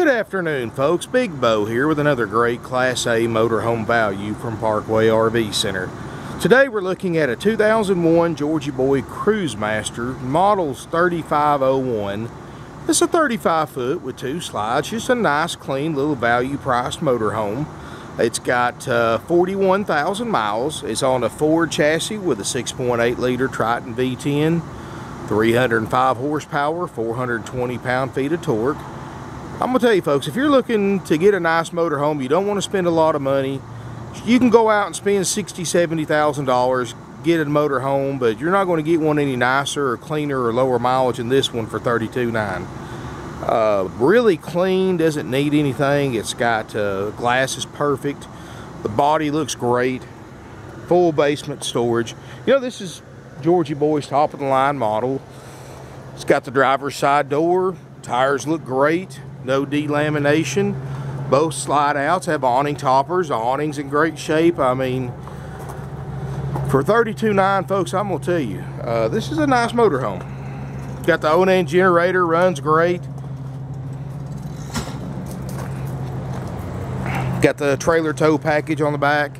Good afternoon, folks. Big Bo here with another great Class A motorhome value from Parkway RV Center. Today we're looking at a 2001 Georgie Boy Cruisemaster, models 3501. It's a 35 foot with two slides, just a nice, clean little value priced motorhome. It's got uh, 41,000 miles. It's on a Ford chassis with a 6.8 liter Triton V10, 305 horsepower, 420 pound feet of torque. I'm gonna tell you folks, if you're looking to get a nice motorhome, you don't want to spend a lot of money, you can go out and spend sixty, seventy thousand dollars, get a motorhome, but you're not going to get one any nicer or cleaner or lower mileage than this one for $32.9. Uh, really clean, doesn't need anything. It's got uh, glass is perfect. The body looks great. Full basement storage. You know, this is Georgie Boy's top of the line model. It's got the driver's side door. Tires look great no delamination. Both slide outs have awning toppers. The awning's in great shape. I mean, for 32.9, folks, I'm gonna tell you, uh, this is a nice motorhome. Got the Onan generator, runs great. Got the trailer tow package on the back,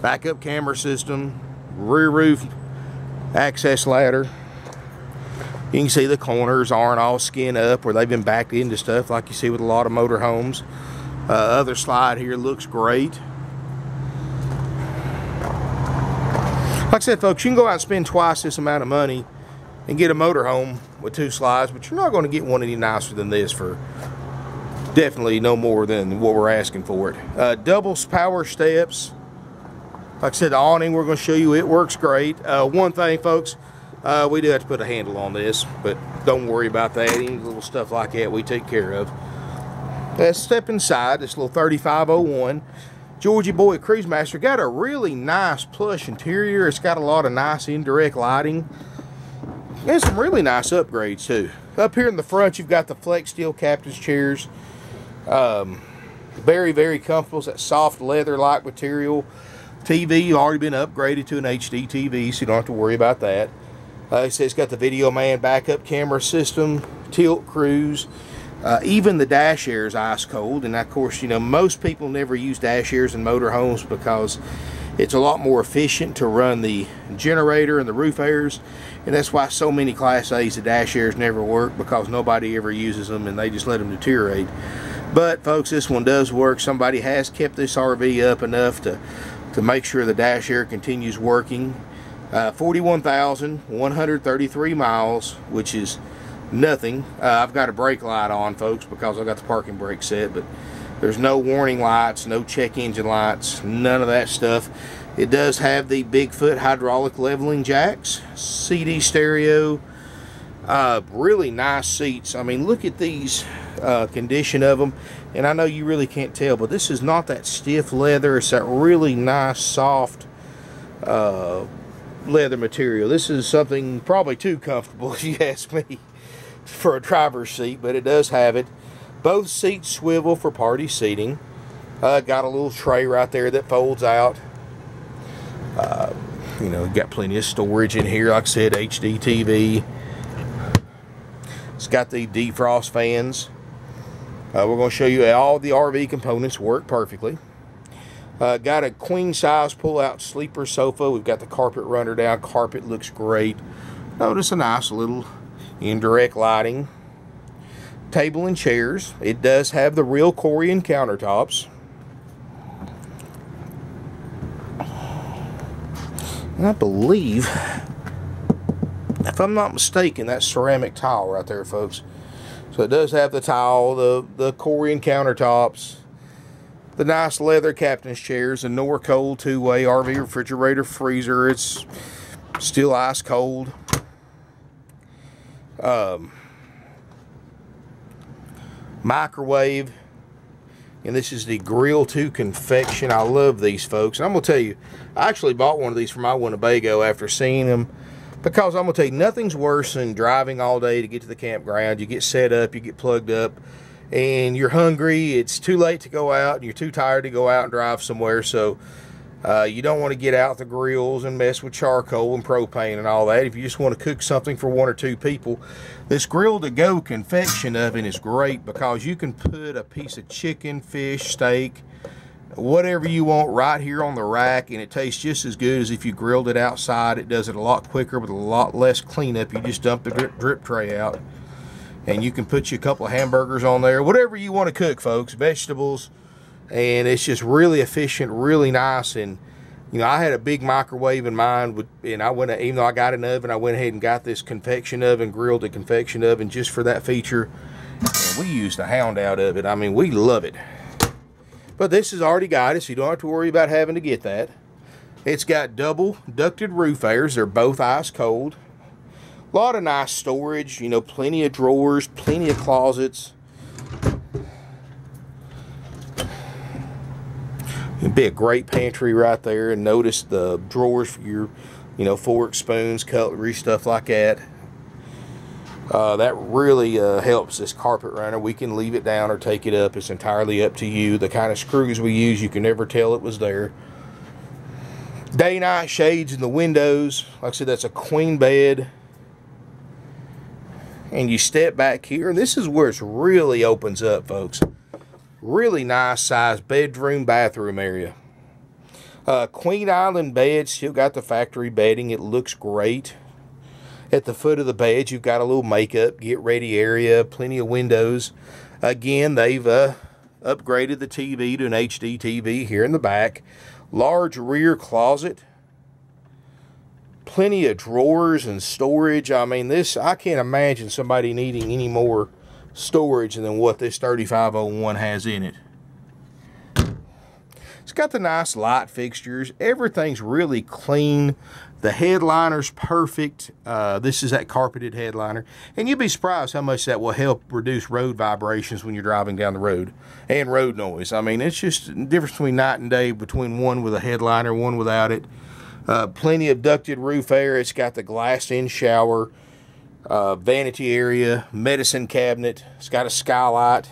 backup camera system, rear roof access ladder. You can see the corners aren't all skin up where they've been backed into stuff like you see with a lot of motorhomes. Uh, other slide here looks great. Like I said, folks, you can go out and spend twice this amount of money and get a motorhome with two slides, but you're not going to get one any nicer than this for definitely no more than what we're asking for it. Uh, double power steps. Like I said, the awning we're going to show you, it works great. Uh, one thing, folks, uh, we do have to put a handle on this, but don't worry about that. Any little stuff like that we take care of. Let's step inside this little 3501. Georgie Boy Cruisemaster got a really nice plush interior. It's got a lot of nice indirect lighting. And some really nice upgrades too. Up here in the front you've got the Flexsteel captain's chairs. Um, very, very comfortable. It's that soft leather-like material. TV already been upgraded to an HD TV, so you don't have to worry about that. Uh, it says it's got the Video Man backup camera system, tilt cruise, uh, even the dash air is ice cold. And of course, you know, most people never use dash airs in motorhomes because it's a lot more efficient to run the generator and the roof airs. And that's why so many Class A's, the dash airs never work because nobody ever uses them and they just let them deteriorate. But folks, this one does work. Somebody has kept this RV up enough to, to make sure the dash air continues working. Uh, 41,133 miles, which is nothing. Uh, I've got a brake light on, folks, because I've got the parking brake set, but there's no warning lights, no check engine lights, none of that stuff. It does have the Bigfoot hydraulic leveling jacks, CD stereo, uh, really nice seats. I mean, look at these uh, condition of them. And I know you really can't tell, but this is not that stiff leather. It's that really nice, soft, uh, leather material. This is something probably too comfortable, if you ask me, for a driver's seat, but it does have it. Both seats swivel for party seating. Uh, got a little tray right there that folds out. Uh, you know, got plenty of storage in here. Like I said, HD TV. It's got the defrost fans. Uh, we're going to show you all the RV components work perfectly. Uh, got a queen size pull out sleeper sofa. We've got the carpet runner down. Carpet looks great. Notice a nice little indirect lighting. Table and chairs. It does have the real Corian countertops. And I believe, if I'm not mistaken, that's ceramic tile right there, folks. So it does have the tile, the, the Corian countertops, the nice leather captain's chairs, a Norcold two-way RV refrigerator freezer. It's still ice cold. Um, microwave. And this is the Grill 2 Convection. I love these, folks. And I'm going to tell you, I actually bought one of these for my Winnebago after seeing them. Because I'm going to tell you, nothing's worse than driving all day to get to the campground. You get set up, you get plugged up and you're hungry, it's too late to go out, and you're too tired to go out and drive somewhere. So Uh, you don't want to get out the grills and mess with charcoal and propane and all that. If you just want to cook something for one or two people, this grill to go convection oven is great because you can put a piece of chicken, fish, steak, whatever you want right here on the rack and it tastes just as good as if you grilled it outside. It does it a lot quicker with a lot less cleanup. You just dump the drip, drip tray out and you can put you a couple of hamburgers on there, whatever you want to cook, folks, vegetables, and it's just really efficient, really nice. And you know, I had a big microwave in mind, with, and I went even though I got an oven, I went ahead and got this convection oven, grilled a convection oven just for that feature. And we used the hound out of it. I mean, we love it. But this has already got it, so you don't have to worry about having to get that. It's got double ducted roof airs. They're both ice cold. A lot of nice storage, you know, plenty of drawers, plenty of closets. It'd be a great pantry right there and notice the drawers for your, you know, forks, spoons, cutlery, stuff like that. Uh, that really uh, helps this carpet runner. We can leave it down or take it up. It's entirely up to you. The kind of screws we use, you can never tell it was there. Day-night shades in the windows. Like I said, that's a queen bed. And you step back here, and this is where it really opens up, folks. Really nice size bedroom, bathroom area. Uh, Queen Island bed, still got the factory bedding. It looks great. At the foot of the bed, you've got a little makeup, get ready area, plenty of windows. Again, they've uh, upgraded the TV to an HD TV here in the back. Large rear closet. Plenty of drawers and storage. I mean, this, I can't imagine somebody needing any more storage than what this 3501 has in it. It's got the nice light fixtures. Everything's really clean. The headliner's perfect. Uh, this is that carpeted headliner. And you'd be surprised how much that will help reduce road vibrations when you're driving down the road and road noise. I mean, it's just a difference between night and day between one with a headliner, one without it. Uh, plenty of ducted roof air. It's got the glass in shower uh, vanity area, medicine cabinet. It's got a skylight.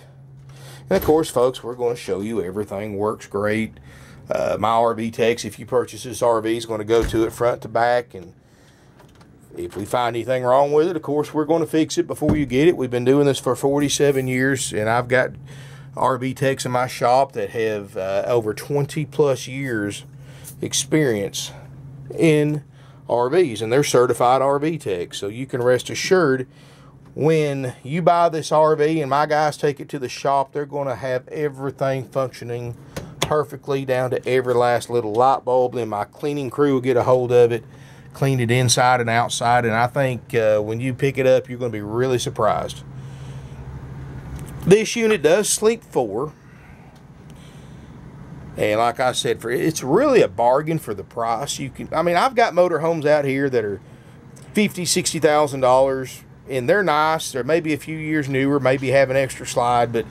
And of course, folks, we're going to show you everything works great. Uh, my RV Techs, if you purchase this RV, is going to go to it front to back. And if we find anything wrong with it, of course, we're going to fix it before you get it. We've been doing this for 47 years, and I've got RV Techs in my shop that have uh, over 20 plus years experience in RVs, and they're certified RV techs. So you can rest assured when you buy this RV and my guys take it to the shop, they're going to have everything functioning perfectly down to every last little light bulb. Then my cleaning crew will get a hold of it, clean it inside and outside, and I think uh, when you pick it up, you're going to be really surprised. This unit does sleep four. And like I said, for it's really a bargain for the price. You can, I mean, I've got motorhomes out here that are fifty, sixty thousand dollars, and they're nice. They're maybe a few years newer, maybe have an extra slide, but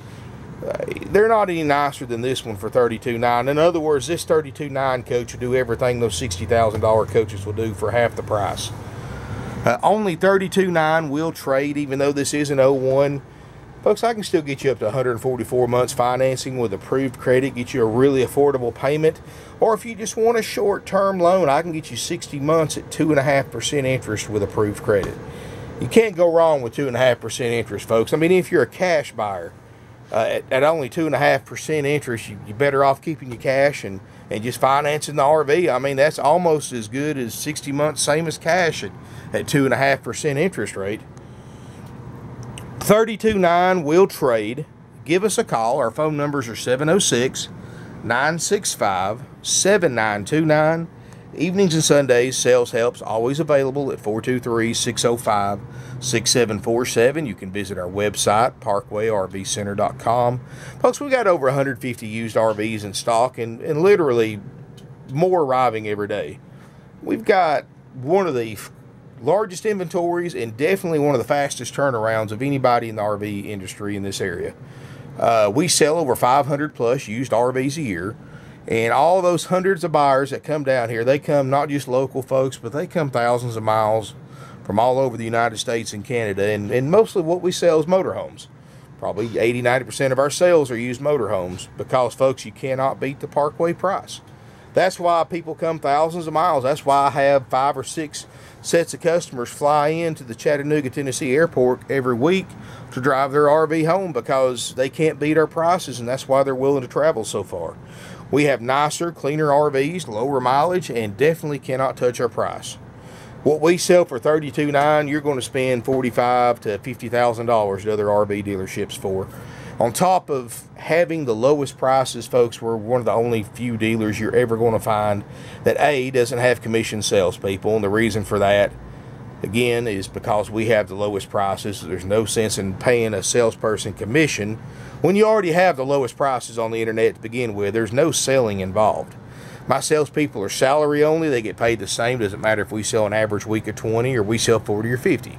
uh, they're not any nicer than this one for thirty-two nine. In other words, this thirty-two nine coach will do everything those sixty thousand dollar coaches will do for half the price. Uh, only thirty-two nine will trade, even though this is an 01. Folks, I can still get you up to 144 months financing with approved credit, get you a really affordable payment. Or if you just want a short term loan, I can get you 60 months at 2.5% interest with approved credit. You can't go wrong with 2.5% interest, folks. I mean, if you're a cash buyer, uh, at, at, only 2.5% interest, you, you're better off keeping your cash and, and just financing the RV. I mean, that's almost as good as 60 months, same as cash at, at 2.5% interest rate. 329 will trade. Give us a call. Our phone numbers are 706 965 7929. Evenings and Sundays, sales helps always available at 423 605 6747. You can visit our website, parkwayrvcenter.com. Folks, we got over 150 used RVs in stock and, and literally more arriving every day. We've got one of the largest inventories and definitely one of the fastest turnarounds of anybody in the RV industry in this area. Uh, we sell over 500 plus used RVs a year. And all those hundreds of buyers that come down here, they come not just local folks, but they come thousands of miles from all over the United States and Canada. And, and mostly what we sell is motorhomes. Probably 80 90% of our sales are used motorhomes because, folks, you cannot beat the Parkway price. That's why people come thousands of miles. That's why I have five or six sets of customers fly into the Chattanooga, Tennessee airport every week to drive their RV home because they can't beat our prices, and that's why they're willing to travel so far. We have nicer, cleaner RVs, lower mileage, and definitely cannot touch our price. What we sell for $32.9, you're going to spend 45 to $50,000 at other RV dealerships for. On top of having the lowest prices, folks, we're one of the only few dealers you're ever going to find that A, doesn't have commission salespeople. And the reason for that, again, is because we have the lowest prices. There's no sense in paying a salesperson commission when you already have the lowest prices on the internet to begin with. There's no selling involved. My salespeople are salary only. They get paid the same. Doesn't matter if we sell an average week of 20 or we sell 40 or 50.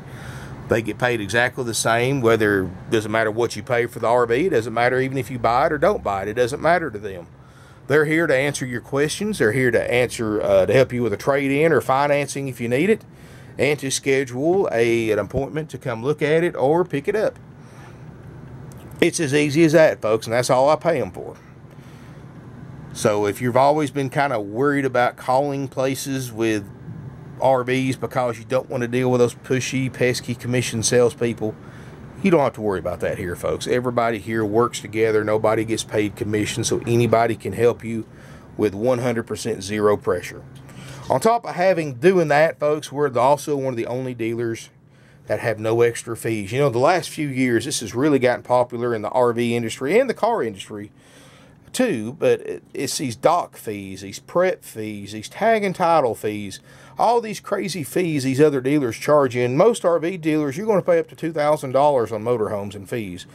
They get paid exactly the same, whether doesn't matter what you pay for the RV. It doesn't matter even if you buy it or don't buy it. It doesn't matter to them. They're here to answer your questions. They're here to answer uh, to help you with a trade in or financing if you need it, and to schedule a an appointment to come look at it or pick it up. It's as easy as that, folks, and that's all I pay them for. So if you've always been kind of worried about calling places with RVs because you don't want to deal with those pushy, pesky commission salespeople. You don't have to worry about that here, folks. Everybody here works together. Nobody gets paid commission, so anybody can help you with 100% zero pressure. On top of having doing that, folks, we're also one of the only dealers that have no extra fees. You know, the last few years, this has really gotten popular in the RV industry and the car industry too, but it's these doc fees, these prep fees, these tag and title fees, all these crazy fees these other dealers charge. And most RV dealers, you're going to pay up to $2,000 on motorhomes and fees.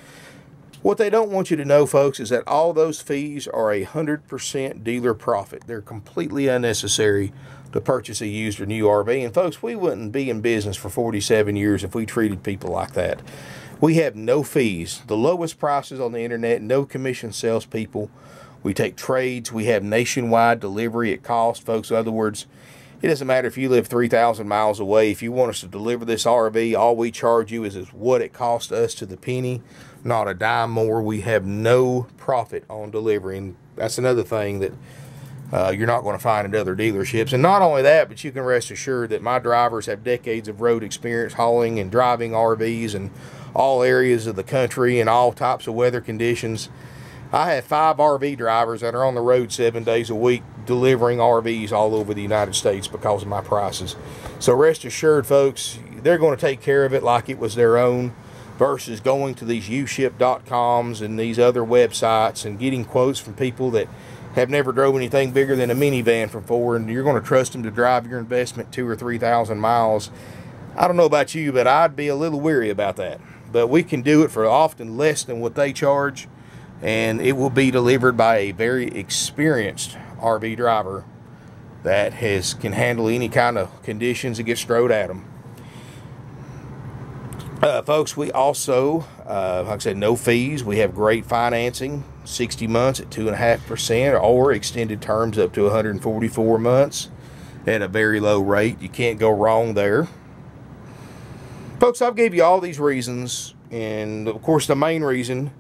What they don't want you to know, folks, is that all those fees are a 100% dealer profit. They're completely unnecessary to purchase a used or new RV. And, folks, we wouldn't be in business for 47 years if we treated people like that. We have no fees, the lowest prices on the internet, no commission salespeople. We take trades. We have nationwide delivery at cost, folks. In other words, it doesn't matter if you live 3,000 miles away. If you want us to deliver this RV, all we charge you is, is what it cost us to the penny, not a dime more. We have no profit on delivering. That's another thing that uh, you're not going to find at other dealerships. And not only that, but you can rest assured that my drivers have decades of road experience hauling and driving RVs in all areas of the country and all types of weather conditions. I have five RV drivers that are on the road seven days a week delivering RVs all over the United States because of my prices. So rest assured, folks, they're going to take care of it like it was their own versus going to these uship.coms and these other websites and getting quotes from people that have never drove anything bigger than a minivan before and you're going to trust them to drive your investment two or three thousand miles. I don't know about you, but I'd be a little weary about that. But we can do it for often less than what they charge and it will be delivered by a very experienced RV driver that has can handle any kind of conditions that get strode at them. Uh, folks, we also, uh, like I said, no fees. We have great financing, 60 months at 2.5%, or extended terms up to 144 months at a very low rate. You can't go wrong there. Folks, I've gave you all these reasons, and of course, the main reason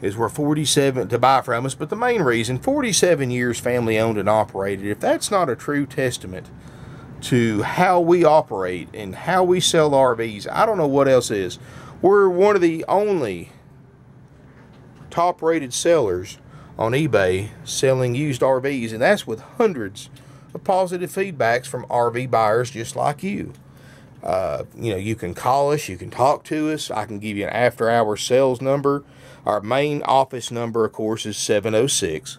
is we're 47 to buy from us. But the main reason, 47 years family owned and operated, if that's not a true testament to how we operate and how we sell RVs, I don't know what else is. We're one of the only top rated sellers on eBay selling used RVs, and that's with hundreds of positive feedbacks from RV buyers just like you. Uh, you know, you can call us, you can talk to us. I can give you an after hour sales number. Our main office number, of course, is 706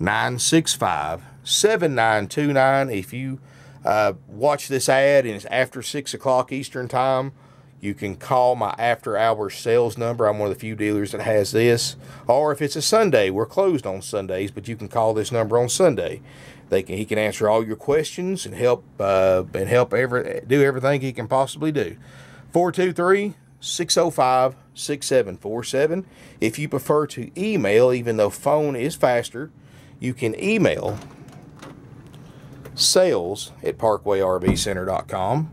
965 7929. If you uh, watch this ad and it's after 6 o'clock Eastern Time, you can call my after hours sales number. I'm one of the few dealers that has this. Or if it's a Sunday, we're closed on Sundays, but you can call this number on Sunday. They can he can answer all your questions and help uh, and help every do everything he can possibly do. 423 605 6747. If you prefer to email, even though phone is faster, you can email sales at parkwayrvcenter.com.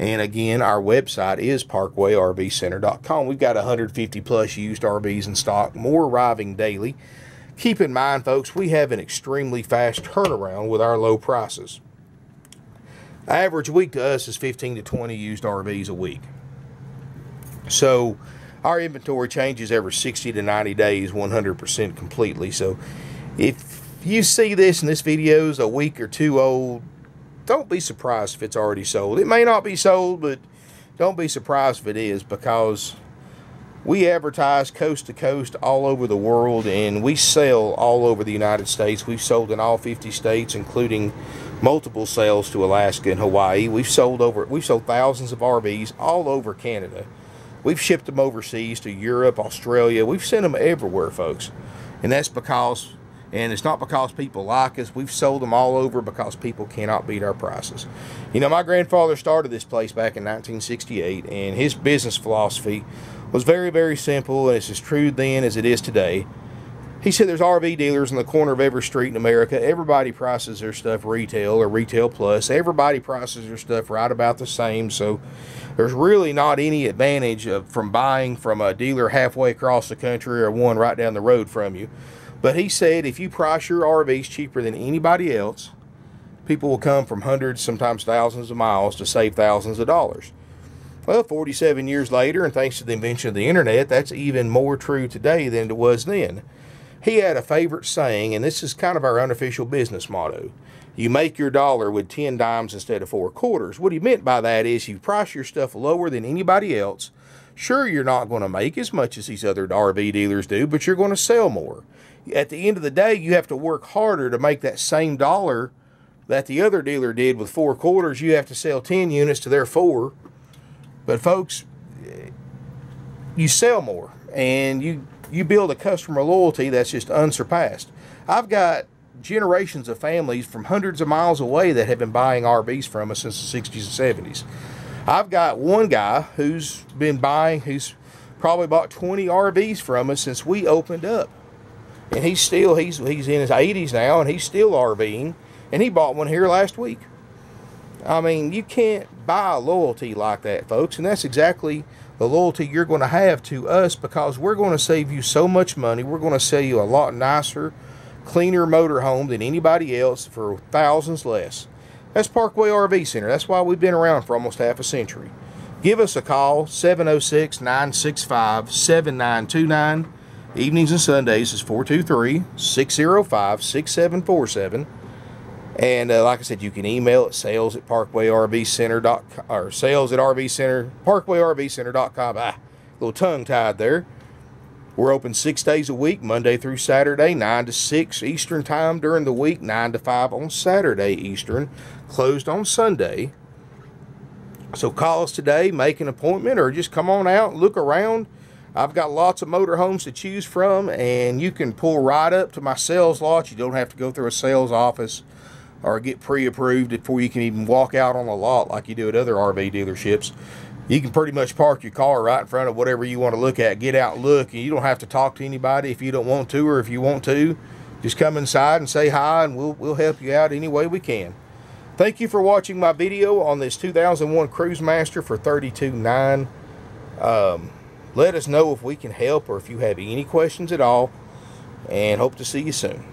And again, our website is parkwayrvcenter.com. We've got 150 plus used RVs in stock, more arriving daily. Keep in mind, folks, we have an extremely fast turnaround with our low prices. Average week to us is 15 to 20 used RVs a week. So our inventory changes every 60 to 90 days 100% completely. So if you see this and this video is a week or two old, don't be surprised if it's already sold. It may not be sold, but don't be surprised if it is because we advertise coast to coast all over the world and we sell all over the United States. We've sold in all 50 states, including multiple sales to Alaska and Hawaii. We've sold over we've sold thousands of RVs all over Canada. We've shipped them overseas to Europe, Australia. We've sent them everywhere, folks. And that's because and it's not because people like us. We've sold them all over because people cannot beat our prices. You know, my grandfather started this place back in 1968, and his business philosophy was very, very simple, and it's as true then as it is today. He said there's RV dealers in the corner of every street in America. Everybody prices their stuff retail or retail plus. Everybody prices their stuff right about the same. So there's really not any advantage of, from buying from a dealer halfway across the country or one right down the road from you. But he said if you price your RVs cheaper than anybody else, people will come from hundreds, sometimes thousands of miles to save thousands of dollars. Well, 47 years later, and thanks to the invention of the internet, that's even more true today than it was then. He had a favorite saying, and this is kind of our unofficial business motto. You make your dollar with 10 dimes instead of four quarters. What he meant by that is you price your stuff lower than anybody else. Sure, you're not going to make as much as these other RV dealers do, but you're going to sell more at the end of the day, you have to work harder to make that same dollar that the other dealer did with four quarters. You have to sell 10 units to their four. But folks, you sell more and you, you build a customer loyalty that's just unsurpassed. I've got generations of families from hundreds of miles away that have been buying RVs from us since the 60s and 70s. I've got one guy who's been buying, who's probably bought 20 RVs from us since we opened up and he's still he's he's in his 80s now and he's still RVing and he bought one here last week. I mean, you can't buy loyalty like that, folks, and that's exactly the loyalty you're going to have to us because we're going to save you so much money. We're going to sell you a lot nicer, cleaner motorhome than anybody else for thousands less. That's Parkway RV Center. That's why we've been around for almost half a century. Give us a call, 706 965 7929 Evenings and Sundays is 423 605 6747. And uh, like I said, you can email at sales at parkwayrvcenter.com or sales at RV Center, parkwayrvcenter.com. Ah, a little tongue tied there. We're open six days a week, Monday through Saturday, 9 to 6 Eastern Time during the week, 9 to 5 on Saturday Eastern, closed on Sunday. So call us today, make an appointment, or just come on out, and look around I've got lots of motorhomes to choose from, and you can pull right up to my sales lot. You don't have to go through a sales office or get pre-approved before you can even walk out on the lot like you do at other RV dealerships. You can pretty much park your car right in front of whatever you want to look at. Get out look, and you don't have to talk to anybody if you don't want to, or if you want to, just come inside and say hi, and we'll we'll help you out any way we can. Thank you for watching my video on this 2001 Cruisemaster for 32.9. Um, let us know if we can help or if you have any questions at all. And hope to see you soon.